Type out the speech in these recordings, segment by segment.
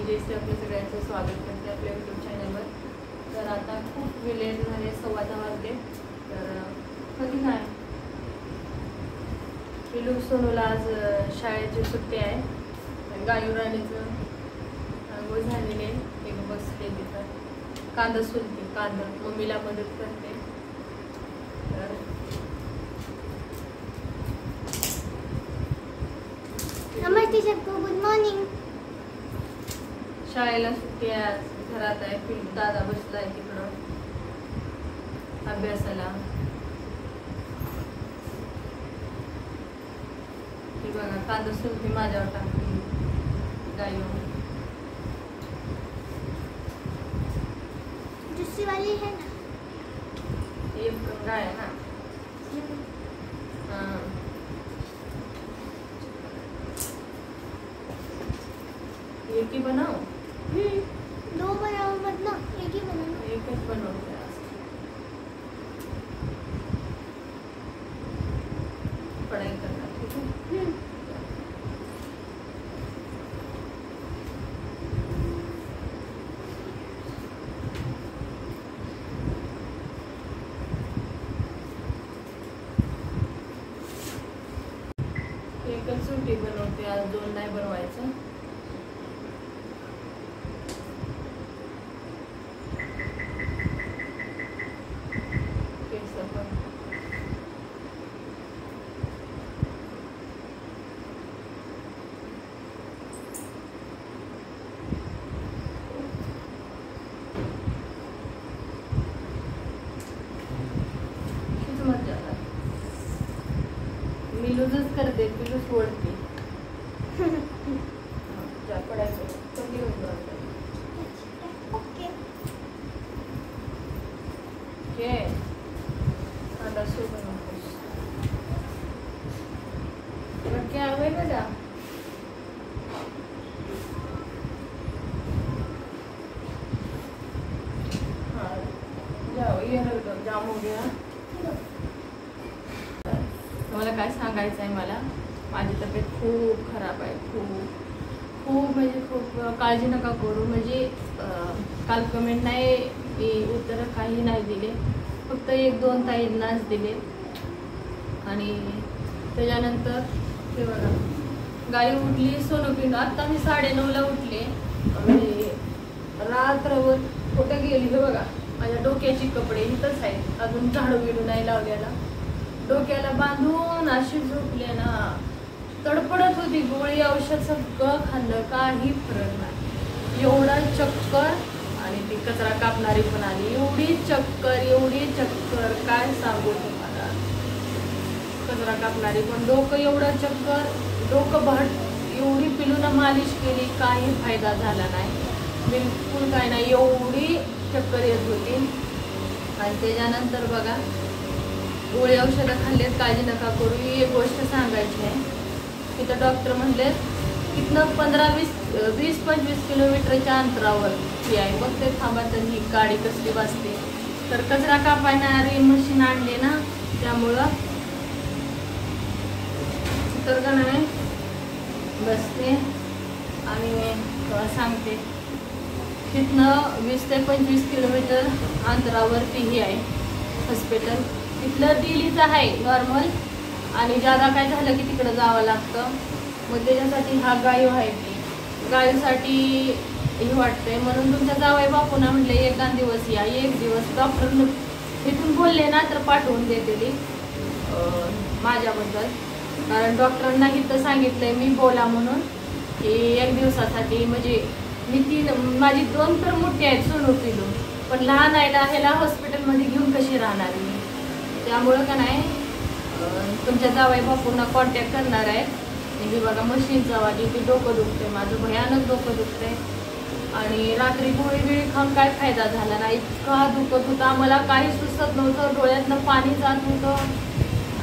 मी जयश्री आपल्या सगळ्यांचं स्वागत करते आपल्या युट्यूब चॅनलवर तर आता खूप लेट झाले सव्वा दहा वाजले तर कधी काय पिलू सोनूला आज शाळेची सुट्टी आहे. गायू राणीचं आंघोळ झालेली आहे. एक बसले तिथं कांदा सुलते कांदा. मम्मीला मदत करते. शाळेला सुट्टी आज घरात आहे पिलू दादा बसलाय तिकडं. अभ्यासाला. हे बघा कांदा सुलती माझ्यावर टाकली. गायू दूसरी वाली है ना आहे ना? हाँ. ही बनाव? हम्म, दो बनाओ मतलब एक ही बनाना। एकच बनवते आज पढ़ाई करणार ठीक आहे हम्म, एकच सुटी बनवते आज दोन नाही बनवायचं केसं पण. किती मजा आला मी लूजच करते ती लूज ओढते त्या पडायचं कमी होऊन जातं. ओके घे कांदा सूप बनवतोस मग क्या हवंय बेटा? हाँ जाओ ये हरकत जाम हो गया मला काय सांगायचं आहे मला? माझी तब्येत खूप खराब आहे खूप. खूप म्हणजे खूप काळजी नका करू. म्हणजे काल कमेंट नाही की उत्तर काही नाही दिले. फक्त एक दोन ताईंनाच दिले. आणि त्याच्यानंतर ते बघा गाई उठली सोनं पिंड. आत्ता मी साडेनऊला उठले. म्हणजे रात्रभर कुठं गेली हे बघा. माझ्या डोक्याची कपडे इथंच आहेत. अजून झाडू बिडू नाही लावलेला. डोक्याला बांधून अशी झोपले ना. तडपडत होती गोळी औषध सगळं खाल्लं काही फरक नाही. एवढा चक्कर आणि ती कचरा कापणारी पण आली. एवढी चक्कर एवढी चक्कर काय सांगू तुम्हाला? कचरा कापणारी पण डोकं एवढं चक्कर डोकं भट एवढी पिलून मालिश केली काही फायदा झाला नाही. बिलकुल काय नाही. एवढी चक्कर येत होती. आणि त्याच्यानंतर बघा गोळी औषधं खाल्लेत काळजी नका करू. ही एक गोष्ट सांगायची आहे. तिथं डॉक्टर म्हणले तिथनं पंधरा वीस वीस पंचवीस किलोमीटरच्या अंतरावर ही आहे. मग ते थांबा तर ही गाडी कसली बसते तर कचरा कापायणारी मशीन आणली ना त्यामुळं तर का नाही बसते आणि सांगते. तिथनं वीस ते पंचवीस किलोमीटर अंतरावरती ही आहे हॉस्पिटल तिथलं दिल्लीचं आहे नॉर्मल आणि जादा काय झालं की तिकडं जावं लागतं. मग त्याच्यासाठी हा गायू आहे. ती गायूसाठी हे वाटतंय. म्हणून तुमच्या जावाई बापूना म्हटले एक दिवस या एक दिवस डॉक्टर तिथून बोलले ना तर पाठवून देते ती माझ्याबद्दल. कारण डॉक्टरांना इथं सांगितलंय मी बोला म्हणून की एक दिवसासाठी. म्हणजे मी तीन माझी दोन तर मोठी आहेत सोनू पिलू. पण लहान आहे ना ह्याला हॉस्पिटलमध्ये घेऊन कशी राहणार मी? त्यामुळं का नाही तुमच्या जावाई बापूंना कॉन्टॅक्ट करणार आहे. मी बघा मशीनचा आवाज ते डोकं दुखते माझं भयानक डोकं दुखते आणि रात्री गोळी बिळी खाऊन काय फायदा झाला नाही? इतका दुखत होता. आम्हाला काही सुचत नव्हतं. डोळ्यातनं पाणी जात होतं.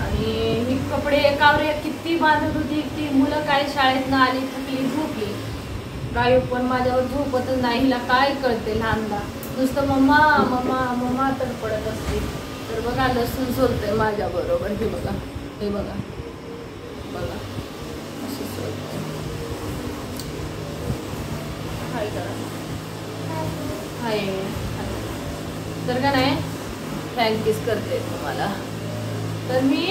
आणि ही कपडे एकावर किती बांधत होती ती मुलं काय शाळेतनं आली थकली झोपली. गायब पण माझ्यावर झोपतच नाही. हिला काय कळते लहानला? नुसतं मम्मा मम्मा मम्मा तर पडत असते. तर बघा लसूण सोलतंय माझ्या बरोबर. हे बघा हे बघा. बघा. असं सोलतंय हा करा हाय. तर का नाही थँक्यूच करते तुम्हाला. तर मी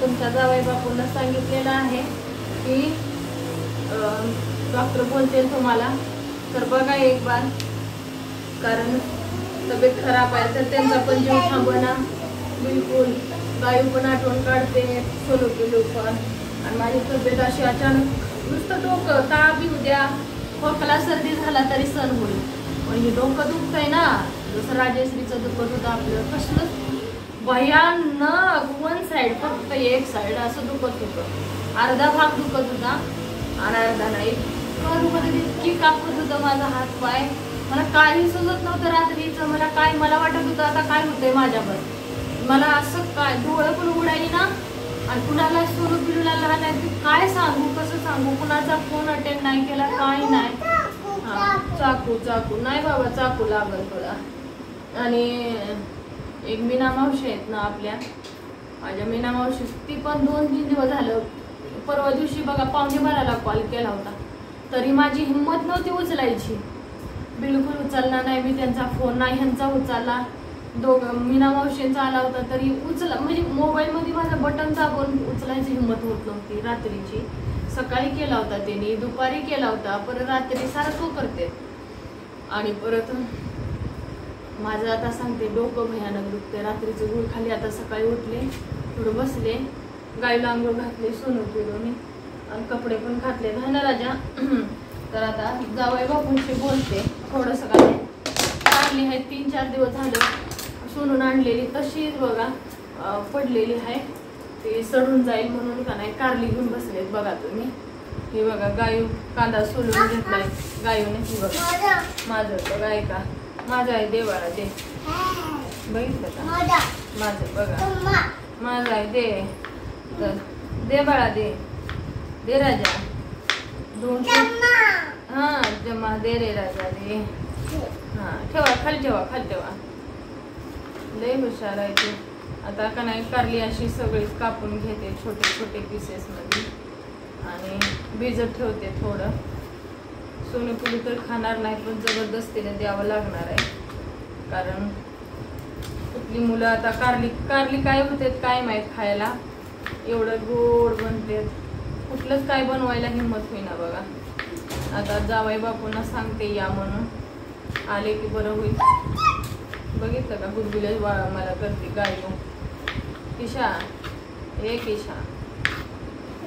तुमच्या जावाई बापूंना सांगितलेलं आहे की डॉक्टर बोलते तुम्हाला तर बघा एक बार कारण तब्येत खराब आहे तर त्यांचा पण जीव थांबवना बिलकुल. गायू पण आठवण काढते सोलो पिलो पण. आणि माझी तब्येत अशी अचानक नुसतं डोकं ताप येऊ द्या. खोकला सर्दी झाला तरी सण होईल. पण हे डोकं दुखतंय ना. जसं राजेश्रीचं दुखत होतं आपलं कसलंच भयानक. वन साईड फक्त एक साईड असं दुखत होतं. अर्धा भाग दुखत होता. आणि अर्धा नाही. इतकं दुखत होतं इतकी कापत होतं माझा हात पाय मला काही सुचत नव्हतं रात्रीचं. मला काय मला वाटत होतं आता काय होतंय माझ्यावर. मला असं काय डोळं पण उघडायली ना. आणि कुणाला सुरू पिलूला लहान आहे काय सांगू कसं सांगू? कुणाचा फोन अटेंड नाही केला काय नाही. हा चाकू चाकू. नाही बाबा चाकू लागल तुला आणि एक मीना मावशी आहेत ना आपल्या. माझ्या मीना मावशी ती पण दोन तीन दिवस झालं. परवा दिवशी बघा पाहुणे भरायला कॉल केला होता. तरी माझी हिंमत नव्हती उचलायची. बिलकुल उचलला नाही. मी त्यांचा फोन नाही ह्यांचा उचलला. दोघं मीना मावशींचा आला होता तरी उचला म्हणजे मोबाईलमध्ये माझं बटन दाबून उचलायची हिंमत होत नव्हती रात्रीची. सकाळी केला होता त्यांनी दुपारी केला होता परत रात्री सारखं करते. आणि परत माझं आता सांगते डोकं भयानक दुखते रात्रीचं गुळ खाली आता सकाळी उठले थोडं बसले. गायला आंघोळ घातले सोनं पिलो आणि कपडे पण घातले. नाही राजा तर आता जावई बापूंशी बोलते. थोडंसं काय आणली आहे तीन चार दिवस झाले. सोनून आणलेली तशीच बघा पडलेली आहे. ते सडून जाईल म्हणून का नाही कारली घेऊन बसलेत बघा तुम्ही. हे बघा गायू कांदा सोलून घेतलाय. गायूने हे बघा. माझा. माझं तर गाय का माझं आहे देवाला दे. बघितलं का? माझा. बघा. माझं आहे दे. तर दे बाळा दे. दे राजा. दोन हा जमा दे रे राजा दे हा ठेवा खाली ठेवा खाली ठेवा. लय हुशार आहे ते. आता का नाही कारली अशी सगळीच कापून घेते छोटे छोटे पीसेसमध्ये आणि भिजत ठेवते थोडं. सोनेपुरी तर खाणार नाही पण जबरदस्तीने द्यावं लागणार आहे. कारण कुठली मुलं आता कारली कारली काय होते काय माहीत खायला? एवढं गोड बनते कुठलंच काय बनवायला हिंमत होईना बघा. आता जावाई बापूंना सांगते या म्हणून. आले की बरं होईल. बघितलं का? गुडगुल्या वा- मला करते गायू किशा ए किशा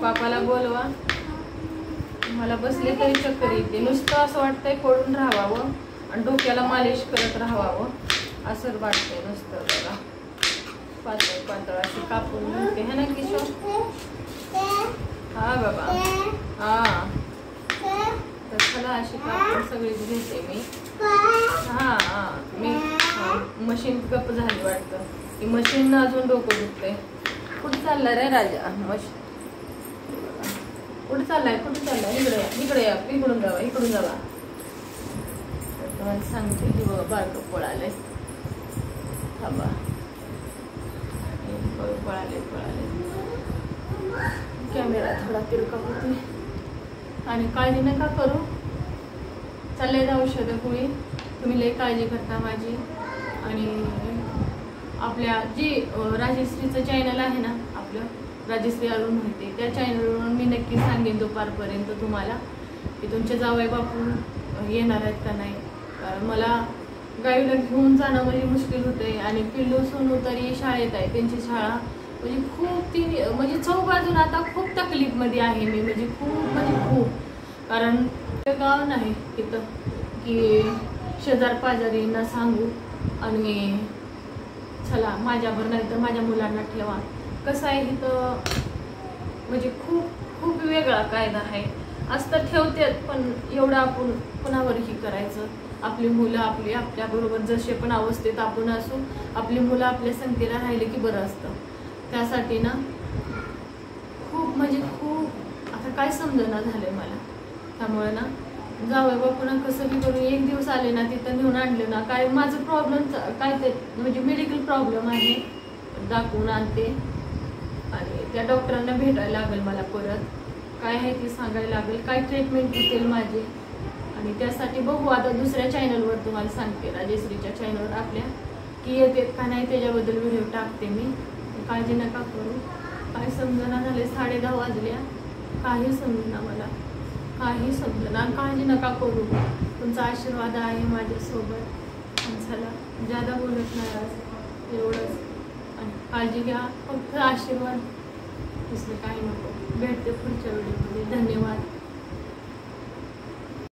बापाला बोलवा. मला बसले तरी चक्कर येते. नुसतं असं वाटतंय पडून राहावं आणि डोक्याला मालिश करत राहावं. असं वाटतंय नुसतं बघा. पातळ पातळ अशी कापून घेते है ना किशोर? हा बाबा. हा. तर चला अशी कापड सगळीच घेते मी. हा हां. मी मशीन कप झाली वाटतं. की मशीन अजून डोकं दुखते कुठं चालला रे राजा? मशीन कुठं चाललाय? कुठं चाललाय? इकडे इकडे या. इकडून जावा. इकडून जावा. तर तुम्हाला सांगते की बघा बारकं पळालंय. थांबा. पळाले पळाले कॅमेरा थोडा तिरका होते आणि काळजी नका करू. चालले जाऊ औषधं गोळी तुम्ही लई काळजी करता माझी. आणि आपल्या जी राजश्रीचं चॅनल आहे ना आपलं राजश्री अरुण माहिती त्या चॅनलवरून मी नक्की सांगेन दुपारपर्यंत तुम्हाला की तुमचे जावई बापू येणार आहेत का नाही. कारण मला गाईला घेऊन जाणं म्हणजे मुश्किल होते आणि पिल्लू सोनू तरी शाळेत आहे. त्यांची शाळा म्हणजे खूप ती म्हणजे चौबाजून आता खूप तकलीफमध्ये आहे मी म्हणजे खूप म्हणजे खूप. कारण ते गाव नाही तिथं की शेजार पाजारींना सांगू आणि चला माझ्यावर नाही तर माझ्या मुलांना ठेवा. कसं आहे इथं म्हणजे खूप खूप वेगळा कायदा आहे. असं तर ठेवतात पण एवढं आपण कुणावरही करायचं. आपली मुलं आपली आपल्याबरोबर जसे पण अवस्थेत आपण असू आपली मुलं आपल्या संगतीला राहिले की बरं असतं. त्यासाठी ना म्हणजे खूप आता काय समजणं झालं मला. त्यामुळे ना जावं बापूना कसं बी करून एक दिवस आले ना तिथं नेऊन आणलं ना काय माझं प्रॉब्लेम काय ते म्हणजे मेडिकल प्रॉब्लेम आहे. दाखवून आणते. आणि त्या डॉक्टरांना भेटायला लागेल मला परत. काय आहे ते सांगायला लागेल. काय ट्रीटमेंट घेतील माझी. आणि त्यासाठी बघू आता दुसऱ्या चॅनलवर तुम्हाला सांगते राजेश्रीच्या चॅनलवर आपल्या. की येते का नाही त्याच्याबद्दल व्हिडिओ टाकते मी. काळजी नका करू. काय समजना झाले साडे दहा वाजल्या काही समजना मला. काही समजना. काळजी नका करू. तुमचा आशीर्वाद आहे माझ्यासोबत. माणसाला चला ज्यादा बोलत नाही आज एवढंच. आणि काळजी घ्या. फक्त आशीर्वाद. दुसरं काही नको. भेटते पुढच्या वेळेमध्ये धन्यवाद.